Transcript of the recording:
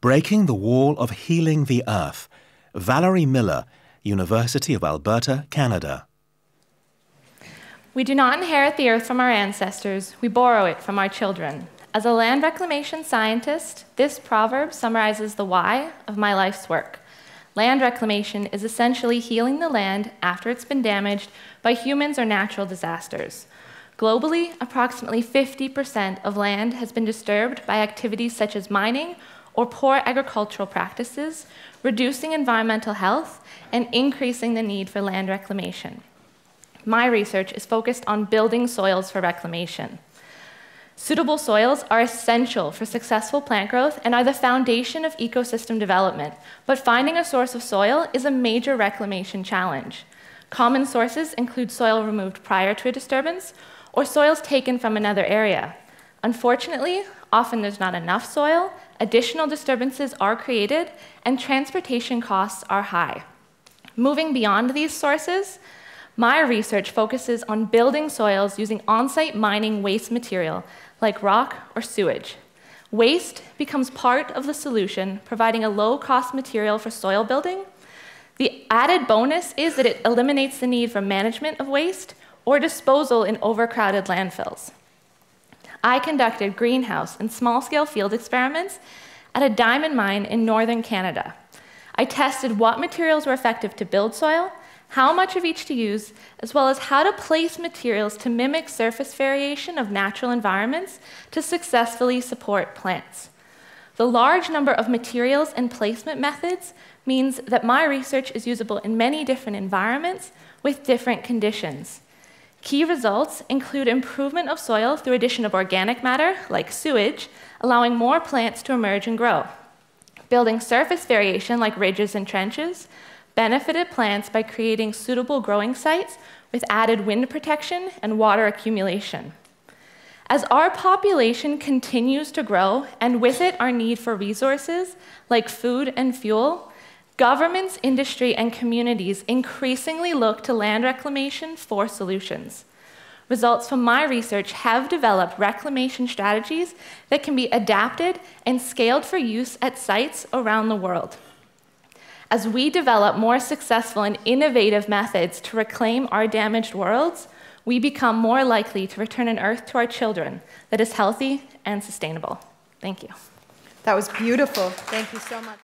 Breaking the Wall of Healing the Earth. Valerie Miller, University of Alberta, Canada. We do not inherit the earth from our ancestors, we borrow it from our children. As a land reclamation scientist, this proverb summarizes the why of my life's work. Land reclamation is essentially healing the land after it's been damaged by humans or natural disasters. Globally, approximately 50% of land has been disturbed by activities such as mining or poor agricultural practices, reducing environmental health and increasing the need for land reclamation. My research is focused on building soils for reclamation. Suitable soils are essential for successful plant growth and are the foundation of ecosystem development, but finding a source of soil is a major reclamation challenge. Common sources include soil removed prior to a disturbance or soils taken from another area. Unfortunately, often there's not enough soil, additional disturbances are created, and transportation costs are high. Moving beyond these sources, my research focuses on building soils using on-site mining waste material like rock or sewage. Waste becomes part of the solution, providing a low-cost material for soil building. The added bonus is that it eliminates the need for management of waste or disposal in overcrowded landfills. I conducted greenhouse and small scale field experiments at a diamond mine in northern Canada. I tested what materials were effective to build soil, how much of each to use, as well as how to place materials to mimic surface variation of natural environments to successfully support plants. The large number of materials and placement methods means that my research is usable in many different environments with different conditions. Key results include improvement of soil through addition of organic matter, like sewage, allowing more plants to emerge and grow. Building surface variation, like ridges and trenches, benefited plants by creating suitable growing sites with added wind protection and water accumulation. As our population continues to grow, and with it our need for resources like food and fuel, Governments, industry, and communities increasingly look to land reclamation for solutions. Results from my research have developed reclamation strategies that can be adapted and scaled for use at sites around the world. As we develop more successful and innovative methods to reclaim our damaged worlds, we become more likely to return an Earth to our children that is healthy and sustainable. Thank you. That was beautiful. Thank you so much.